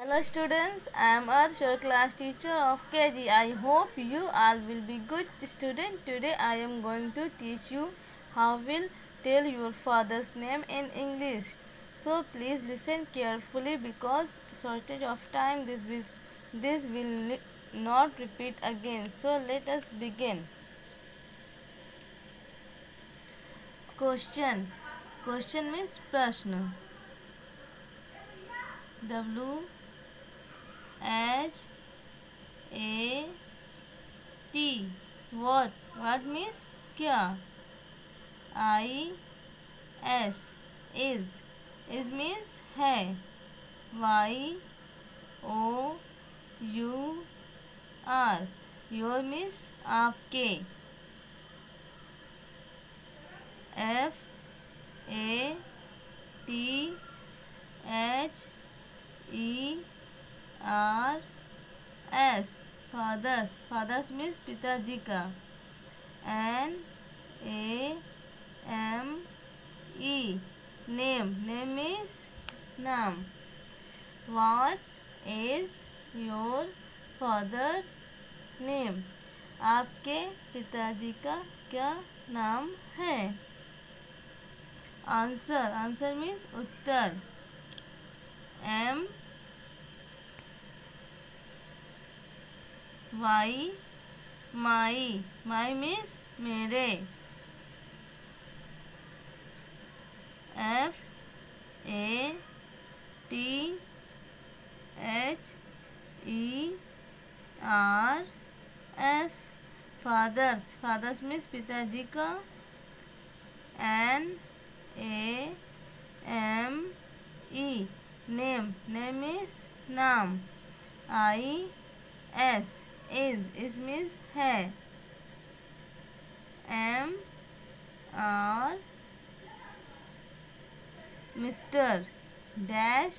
Hello students, I am Arshur class teacher of KG. I hope you all will be good student. Today I am going to teach you how will tell your father's name in English. So please listen carefully because shortage of time this will, this will not repeat again. So let us begin. Question. Question means personal. W H A T what what means क्या? I S is is means है. Y O U R your means आपके. F A S father's father's means पिताजी का N A M E name name means नाम what is your father's name आपके पिताजी का क्या नाम है? Answer answer means Uttar. M Y my my means मेरे। F A T H E R S father's father's means पिताजी का। N A M E name name means नाम। I S is is means है. M R mister dash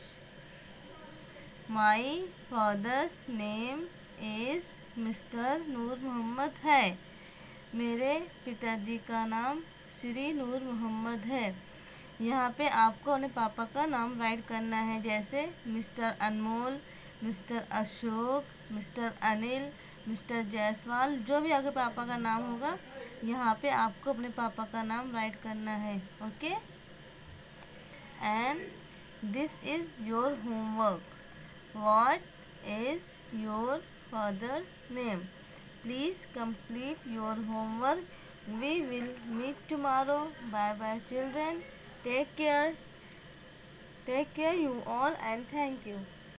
my father's name is mister Noor Mohammad है. मेरे पिताजी का नाम श्री नूर मोहम्मद है. यहाँ पे आपको अपने पापा का नाम राइट करना है, जैसे mister Anmol mister Ashok mister Anil mister Jaiswal, जो भी आपके पापा का नाम होगा, यहाँ पे आपको अपने पापा का नाम राइट करना है okay and this is your homework what is your father's name please complete your homework we will meet tomorrow bye bye children take care take care you all and thank you